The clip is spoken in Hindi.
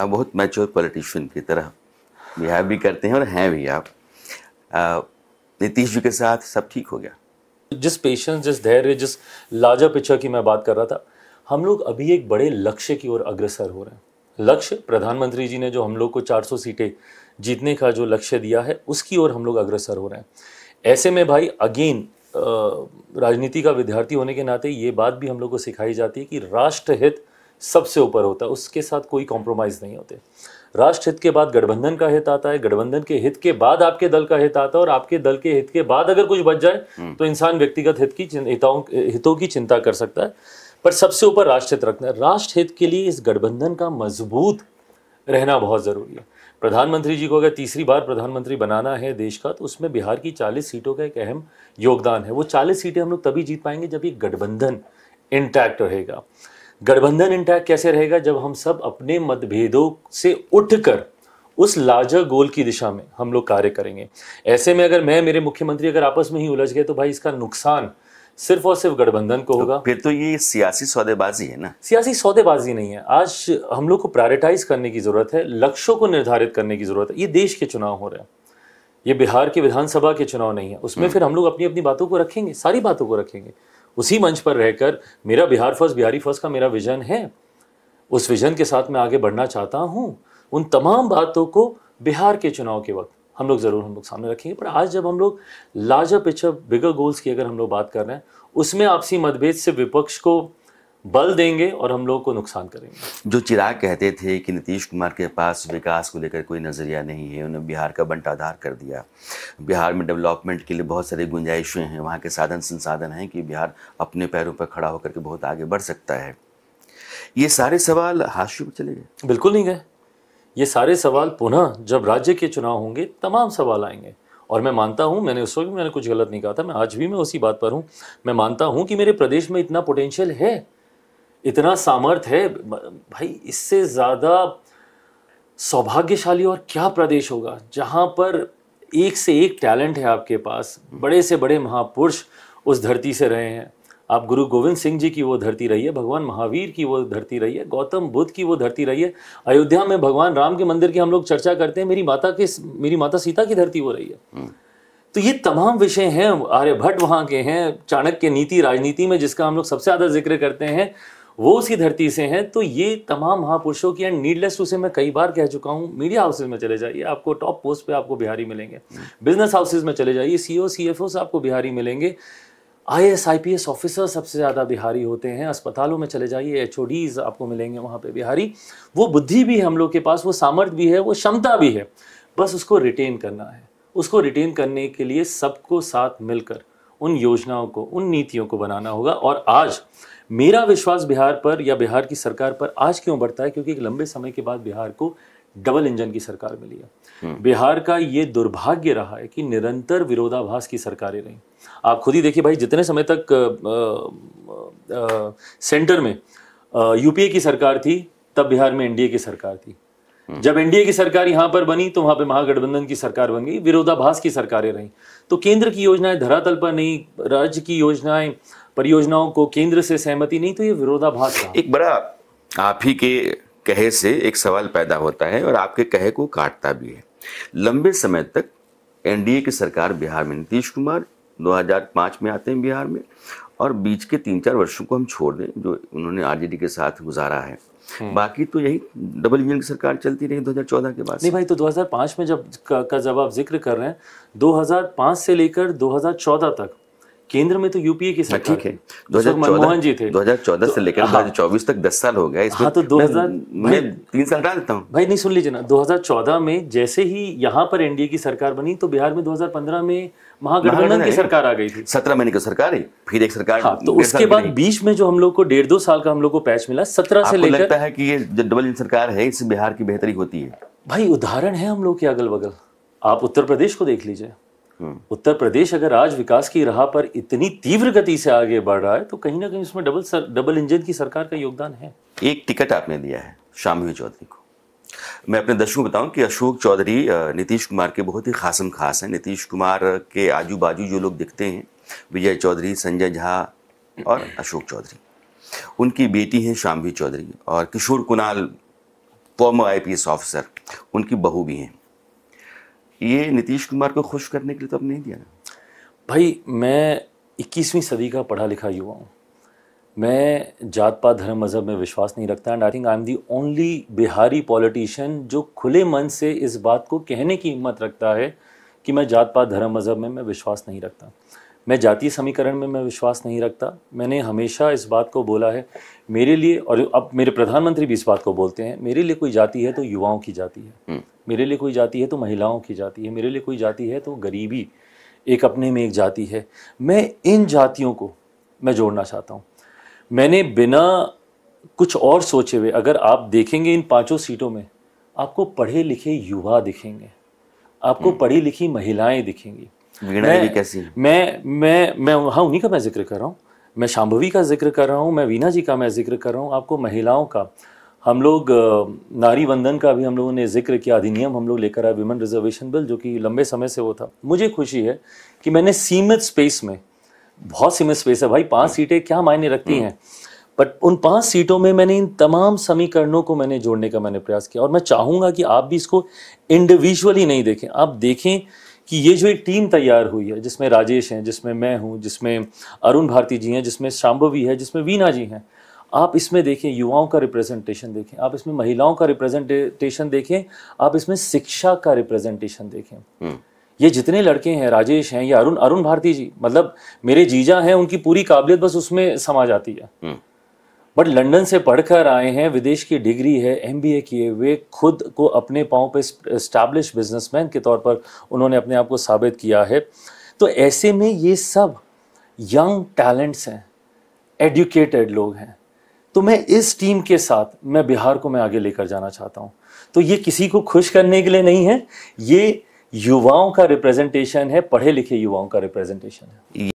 आप बहुत मैच्योर पॉलिटिशियन की तरह बिहेव भी करते हैं और हैं भी आप। नीतीश जी के साथ सब ठीक हो गया? जिस पेशेंस जिस धैर्य, जिस लार्जर पिक्चर की मैं बात कर रहा था, हम लोग अभी एक बड़े लक्ष्य की ओर अग्रसर हो रहे हैं। लक्ष्य, प्रधानमंत्री जी ने जो हम लोग को 400 सीटें जीतने का जो लक्ष्य दिया है, उसकी ओर हम लोग अग्रसर हो रहे हैं। ऐसे में भाई अगेन राजनीति का विद्यार्थी होने के नाते ये बात भी हम लोग को सिखाई जाती है कि राष्ट्र हित सबसे ऊपर होता है उसके साथ कोई कॉम्प्रोमाइज़ नहीं होते। राष्ट्र हित के बाद गठबंधन का हित आता है गठबंधन के हित के बाद आपके दल का हित आता है और आपके दल के हित के बाद अगर कुछ बच जाए तो इंसान व्यक्तिगत हित की हिताओं हितों की चिंता कर सकता है। पर सबसे ऊपर राष्ट्र हित रखना है। राष्ट्र हित के लिए इस गठबंधन का मज़बूत रहना बहुत ज़रूरी है। प्रधानमंत्री जी को अगर तीसरी बार प्रधानमंत्री बनाना है देश का तो उसमें बिहार की 40 सीटों का एक अहम योगदान है। वो 40 सीटें हम लोग तभी जीत पाएँगे जब ये गठबंधन इंटैक्ट रहेगा। गठबंधन इंटैक्ट कैसे रहेगा जब हम सब अपने मतभेदों से उठकर उस लार्जर गोल की दिशा में हम लोग कार्य करेंगे। ऐसे में अगर मैं मेरे मुख्यमंत्री अगर आपस में ही उलझ गए तो भाई इसका नुकसान सिर्फ़ और सिर्फ़ गठबंधन को तो होगा। फिर तो ये सियासी सौदेबाजी है ना? सियासी सौदेबाजी नहीं है। आज हम लोग को प्रायोरिटाइज करने की ज़रूरत है लक्ष्यों को निर्धारित करने की ज़रूरत है। ये देश के चुनाव हो रहे हैं। ये बिहार के विधानसभा के चुनाव नहीं है। उसमें हम्म। फिर हम लोग अपनी अपनी बातों को रखेंगे सारी बातों को रखेंगे। उसी मंच पर रहकर मेरा बिहार फ़र्स्ट, बिहारी फ़र्स्ट का मेरा विजन है। उस विजन के साथ मैं आगे बढ़ना चाहता हूँ। उन तमाम बातों को बिहार के चुनाव के वक्त हम लोग ज़रूर, हम लोग सामने रखेंगे। पर आज जब हम लोग लार्जर पिक्चर बिगर गोल्स की अगर हम लोग बात कर रहे हैं, उसमें आपसी मतभेद से विपक्ष को बल देंगे और हम लोग को नुकसान करेंगे। जो चिराग कहते थे कि नीतीश कुमार के पास विकास को लेकर कोई नज़रिया नहीं है उन्हें बिहार का बंटाधार कर दिया। बिहार में डेवलपमेंट के लिए बहुत सारी गुंजाइशें हैं वहाँ के साधन संसाधन हैं कि बिहार अपने पैरों पर खड़ा होकर के बहुत आगे बढ़ सकता है। ये सारे सवाल हाशिए पर चले गए। बिल्कुल नहीं गए। ये सारे सवाल पुनः जब राज्य के चुनाव होंगे तमाम सवाल आएँगे। और मैं मानता हूँ मैंने उस वक्त मैंने कुछ गलत नहीं कहा था मैं आज भी मैं उसी बात पर हूँ। मैं मानता हूँ कि मेरे प्रदेश में इतना पोटेंशियल है। इतना सामर्थ्य है भाई इससे ज़्यादा सौभाग्यशाली और क्या प्रदेश होगा जहाँ पर एक से एक टैलेंट है आपके पास बड़े से बड़े महापुरुष उस धरती से रहे हैं आप गुरु गोविंद सिंह जी की वो धरती रही है भगवान महावीर की वो धरती रही है गौतम बुद्ध की वो धरती रही है अयोध्या में भगवान राम के मंदिर की हम लोग चर्चा करते हैं मेरी माता के मेरी माता सीता की धरती वो रही है हम्म। तो ये तमाम विषय हैं आर्यभट्ट वहाँ के हैं चाणक्य नीति राजनीति में जिसका हम लोग सबसे ज़्यादा ज़िक्र करते हैं वो उसी धरती से हैं तो ये तमाम महापुरुषों की एंड नीडलेस उसे मैं कई बार कह चुका हूँ मीडिया हाउसेज में चले जाइए, आपको टॉप पोस्ट पे आपको बिहारी मिलेंगे। बिज़नेस हाउसेज में चले जाइए सी ओ सी एफ़ ओ आपको बिहारी मिलेंगे। I S I P S officer सबसे ज़्यादा बिहारी होते हैं, अस्पतालों में चले जाइए एच ओ डीज आपको मिलेंगे वहाँ पे बिहारी। वो बुद्धि भी है हम लोग के पास, वो सामर्थ्य भी है, वो क्षमता भी है, बस उसको रिटेन करना है। उसको रिटेन करने के लिए सबको साथ मिलकर उन योजनाओं को उन नीतियों को बनाना होगा और आज मेरा विश्वास बिहार पर या बिहार की सरकार पर आज क्यों बढ़ता है क्योंकि एक लंबे समय के बाद बिहार को डबल इंजन की सरकार मिली है हम्म। बिहार का ये दुर्भाग्य रहा है कि निरंतर विरोधाभास की सरकारें रही आप खुद ही देखिए भाई जितने समय तक आ, आ, आ, सेंटर में यूपीए की सरकार थी तब बिहार में एनडीए की सरकार थी। जब एनडीए की सरकार यहाँ पर बनी तो वहाँ पे महागठबंधन की सरकार बन गई, विरोधाभास की सरकारें रही। तो केंद्र की योजनाएँ धरातल पर नहीं, राज्य की योजनाएँ, परियोजनाओं को केंद्र से सहमति नहीं तो ये विरोधाभास एक बड़ा आप ही के कहे से एक सवाल पैदा होता है और आपके कहे को काटता भी है। लंबे समय तक एनडीए की सरकार बिहार में नीतीश कुमार 2005 में आते हैं बिहार में, और बीच के तीन चार वर्षों को हम छोड़ दें, जो उन्होंने आरजेडी के साथ गुजारा है। हम्म। बाकी तो यही डबल इंजन की सरकार चलती रही 2014 के बाद नहीं भाई तो 2005 में जब का, का जब आप ज़िक्र कर रहे हैं 2005 से लेकर 2014 तक केंद्र में तो यूपीए की सरकार ठीक है। दो हज़ार मनमोहन जी थे। 2014 से तो लेकर हाँ, 2024 तक 10 साल हो गए। इसमें हाँ तो 2000 मैं तीन साल डाल देता हूँ। भाई नहीं सुन लीजिए ना। 2014 में जैसे ही यहाँ पर एनडीए की सरकार बनी तो बिहार में 2015 में महागठबंधन की सरकार आ गई थी। सत्रह महीने की सरकार है। फिर एक सरकार हाँ, तो उसके बाद बीच में जो हम लोग को डेढ़ दो साल का हम लोग को पैच मिला सत्रह से लेकर लगता है कि ये जो डबल सरकार है इससे बिहार की बेहतरी होती है? भाई उदाहरण है हम लोग के अगल बगल आप उत्तर प्रदेश को देख लीजिए। उत्तर प्रदेश अगर आज विकास की राह पर इतनी तीव्र गति से आगे बढ़ रहा है तो कहीं ना कहीं उसमें डबल सर, डबल इंजन की सरकार का योगदान है। एक टिकट आपने दिया है शामी चौधरी को। मैं अपने दर्शकों को बताऊँ कि अशोक चौधरी नीतीश कुमार के बहुत ही खासम खास हैं। नीतीश कुमार के आजू बाजू जो लोग दिखते हैं विजय चौधरी संजय झा और अशोक चौधरी। उनकी बेटी हैं शाम्भी चौधरी और Kishore Kunal former IPS officer उनकी बहू भी हैं। ये नीतीश कुमार को खुश करने के लिए तो अब नहीं दिया ना। भाई, मैं 21वीं सदी का पढ़ा लिखा युवा हूँ। मैं जात पात धर्म मज़हब में विश्वास नहीं रखता and I think I am the only Bihari politician जो खुले मन से इस बात को कहने की हिम्मत रखता है कि मैं जात पात धर्म मज़हब में मैं विश्वास नहीं रखता। मैं जातीय समीकरण में मैं विश्वास नहीं रखता। मैंने हमेशा इस बात को बोला है मेरे लिए और अब मेरे प्रधानमंत्री भी इस बात को बोलते हैं मेरे लिए कोई जाति है तो युवाओं की जाति है। हम्म। मेरे लिए कोई जाति है तो महिलाओं की जाति है मेरे लिए कोई जाति है तो गरीबी एक अपने में एक जाति है। मैं इन जातियों को मैं जोड़ना चाहता हूँ। मैंने बिना कुछ और सोचे हुए अगर आप देखेंगे इन पाँचों सीटों में आपको पढ़े लिखे युवा दिखेंगे आपको पढ़ी लिखी महिलाएँ दिखेंगी। वीणा जी कैसी मैं मैं मैं हाँ उन्हीं का मैं ज़िक्र कर रहा हूँ। मैं शाम्भवी का ज़िक्र कर रहा हूँ मैं वीना जी का मैं ज़िक्र कर रहा हूँ आपको महिलाओं का। हम लोग नारी वंदन का भी हम लोगों ने ज़िक्र किया अधिनियम हम लोग लेकर आए विमेन रिजर्वेशन बिल जो कि लंबे समय से वो था। मुझे खुशी है कि मैंने सीमित स्पेस में बहुत सीमित स्पेस है भाई पाँच सीटें क्या मायने रखती हैं? बट उन पाँच सीटों में मैंने इन तमाम समीकरणों को मैंने जोड़ने का मैंने प्रयास किया और मैं चाहूँगा कि आप भी इसको इंडिविजुअली नहीं देखें। आप देखें कि ये जो एक टीम तैयार हुई है जिसमें राजेश हैं जिसमें मैं हूँ जिसमें अरुण भारती जी हैं जिसमें शाम्भवी है जिसमें वीना जी हैं आप इसमें देखें युवाओं का रिप्रेजेंटेशन देखें आप इसमें महिलाओं का रिप्रेजेंटेशन देखें आप इसमें शिक्षा का रिप्रेजेंटेशन देखें। हम्म, ये जितने लड़के हैं राजेश हैं या अरुण अरुण भारती जी मतलब मेरे जीजा हैं उनकी पूरी काबिलियत बस उसमें समा जाती है। हम्म, बट लंदन से पढ़कर आए हैं, विदेश की डिग्री है एमबीए किए हुए, खुद को अपने पाँव पे स्टैब्लिश बिजनेसमैन के तौर पर उन्होंने अपने आप को साबित किया है। तो ऐसे में ये सब यंग टैलेंट्स हैं एडुकेटेड लोग हैं। तो मैं इस टीम के साथ, मैं बिहार को मैं आगे लेकर जाना चाहता हूँ। तो ये किसी को खुश करने के लिए नहीं है, ये युवाओं का रिप्रेजेंटेशन है, पढ़े लिखे युवाओं का रिप्रेजेंटेशन है।